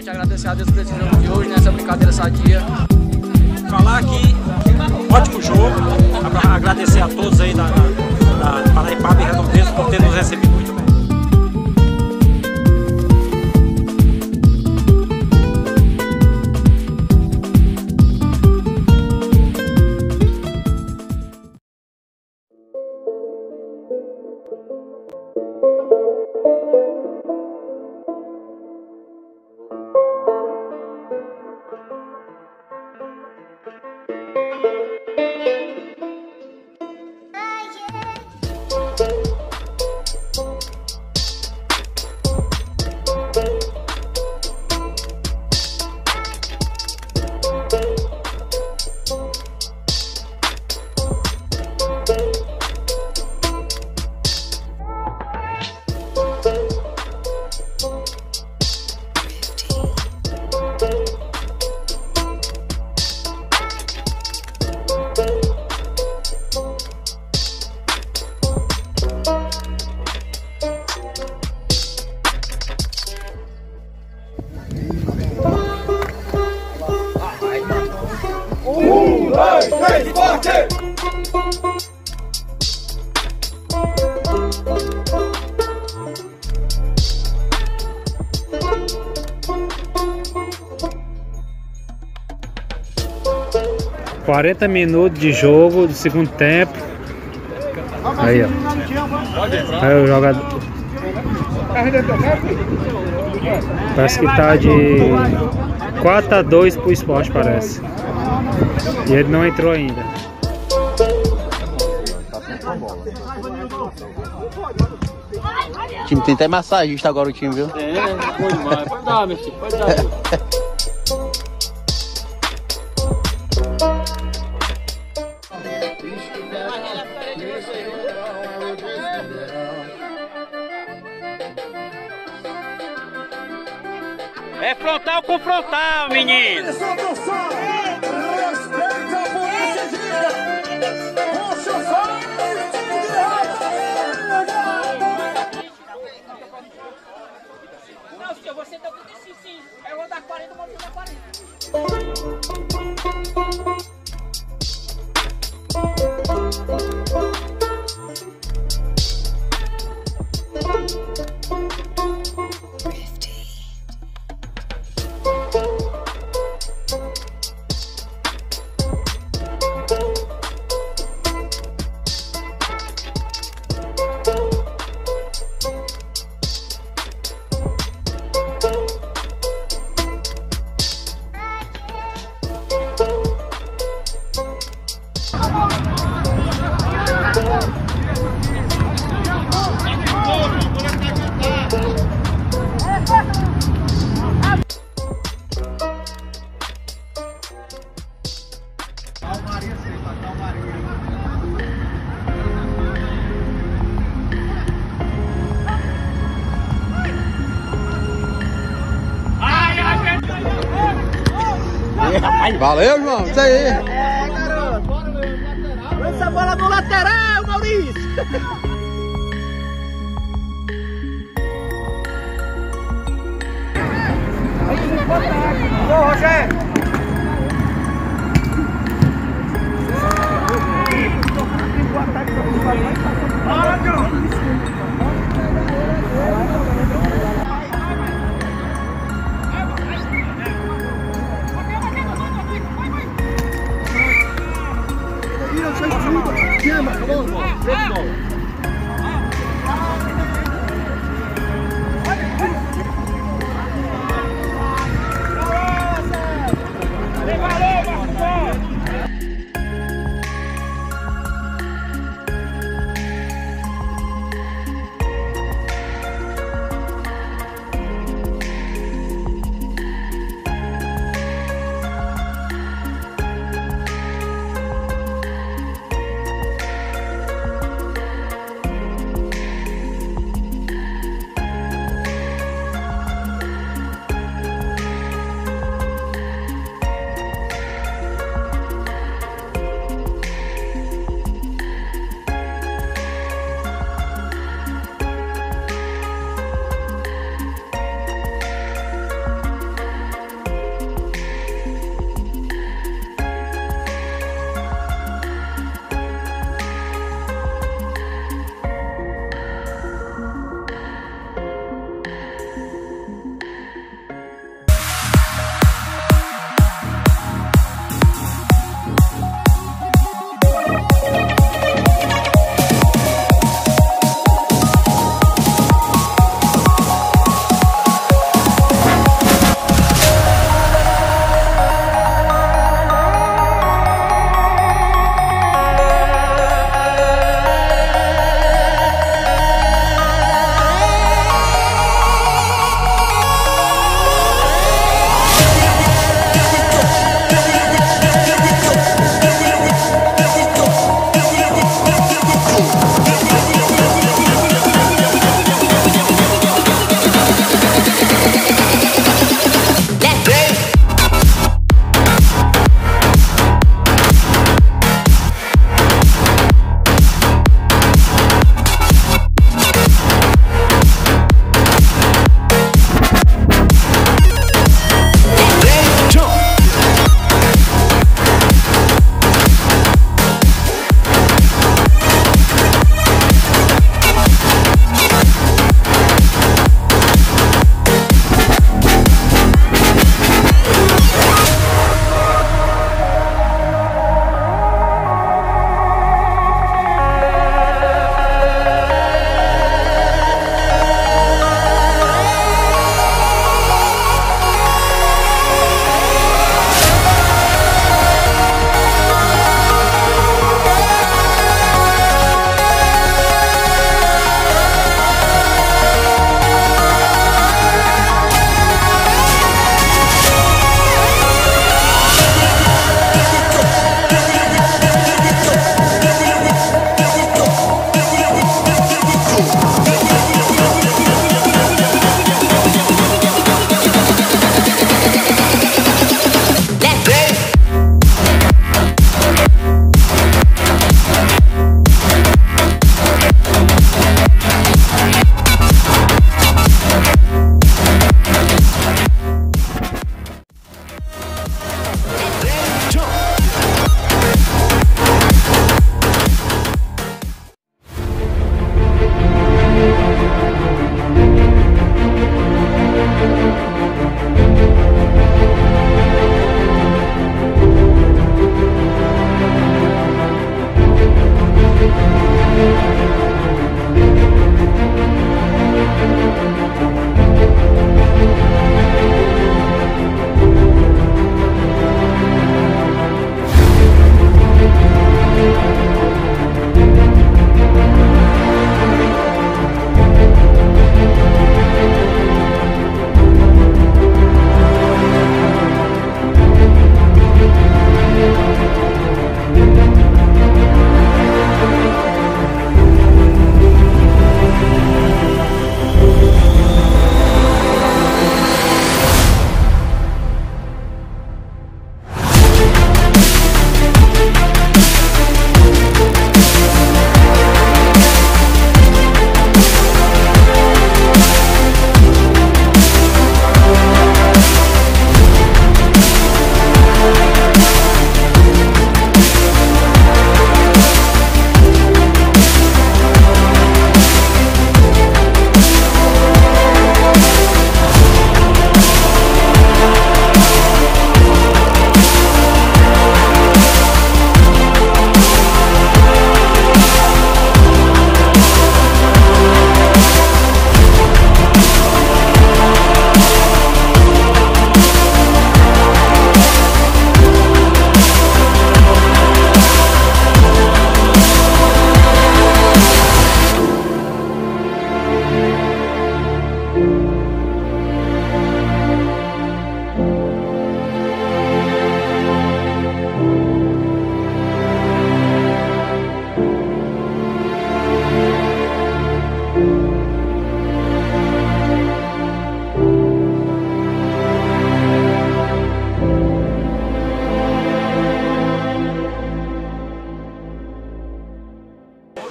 primeiramente agradecer a Deus por esse jogo de hoje, nessa brincadeira sadia. Falar que ótimo jogo, agradecer a todos aí da, da, da Paraipaba e Redondeza por ter nos recebido muito bem. Quarenta minutos de jogo do segundo tempo. Aí, ó. Aí o jogador. Parece que tá de 4 a 2 pro esporte, parece. E ele não entrou ainda. O time tem até massagista agora o time, viu? É, foi demais. Pode dar, meu filho, pode dar. frontal com frontal, menino. Não, senhor, você deu 35, sim. Eu vou dar 40, vou dar 40. Valeu, irmão. Isso aí. Essa bola no lateral, please. Go, Jose!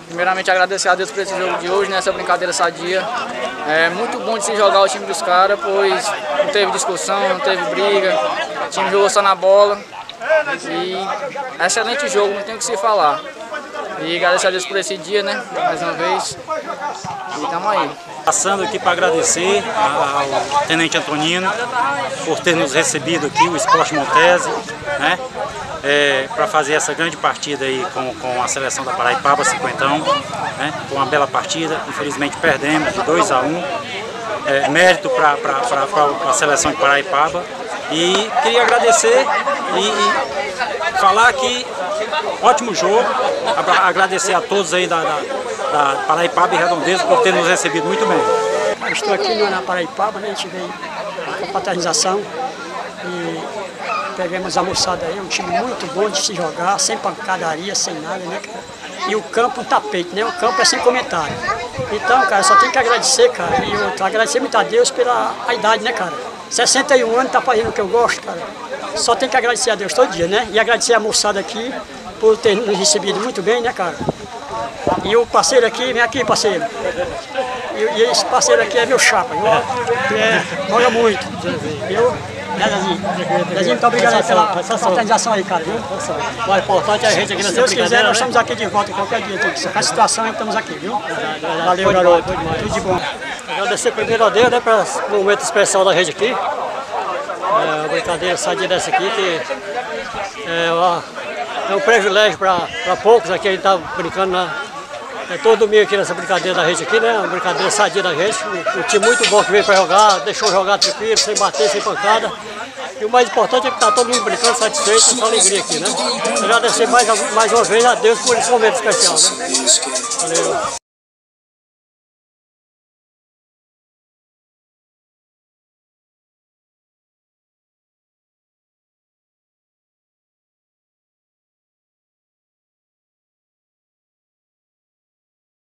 Primeiramente agradecer a Deus por esse jogo de hoje, nessa brincadeira sadia. É muito bom de se jogar o time dos caras, pois não teve discussão, não teve briga, o time jogou só na bola. E excelente jogo, não tem o que se falar. E agradecer a Deus por esse dia, né? Mais uma vez. E tamo aí. Passando aqui para agradecer ao Tenente Antonino por ter nos recebido aqui, o Esporte Montese, né? É, para fazer essa grande partida aí com, com a seleção da Paraipaba, cinquentão, né? Foi uma bela partida, infelizmente perdemos de 2 a 1 um. é, mérito para a seleção de Paraipaba e queria agradecer e, e falar que ótimo jogo, agradecer a todos aí da, da, da Paraipaba e Redondeza por ter nos recebido muito bem. estou aqui na Paraipaba, né? a gente veio a paternização e pegamos a moçada aí, um time muito bom de se jogar, sem pancadaria, sem nada, né, E o campo um tapete, né? O campo é sem comentário. Então, cara, só tem que agradecer, cara. E eu agradecer muito a Deus pela a idade, né, cara? 61 anos tá fazendo o que eu gosto, cara. Só tem que agradecer a Deus todo dia, né? E agradecer a moçada aqui por ter nos recebido muito bem, né, cara? E o parceiro aqui, vem aqui, parceiro. E, e esse parceiro aqui é meu chapa? Que é, joga muito. Viu? Né, Zezinho? Zezinho, muito obrigado aí pela, fraternização aí, cara, viu? O importante é a gente aqui nessa Se Deus quiser, nós né? estamos aqui de volta qualquer dia. A situação é que estamos aqui, viu? Valeu, garoto. Tudo de bom. Agradecer primeiro a Deus, né, pelo momento especial da gente aqui. É, a brincadeira sadia dessa aqui, que é, uma, é um privilégio para poucos aqui, a gente está brincando na, é, todo domingo aqui nessa brincadeira da gente aqui, né? Uma brincadeira sadia da gente. Um, time muito bom que veio para jogar, deixou jogar tranquilo, sem bater, sem pancada. E o mais importante é que está todo mundo brincando, satisfeito, com alegria aqui, né? Agradecer mais, mais uma vez a Deus por esse momento especial, né? Valeu.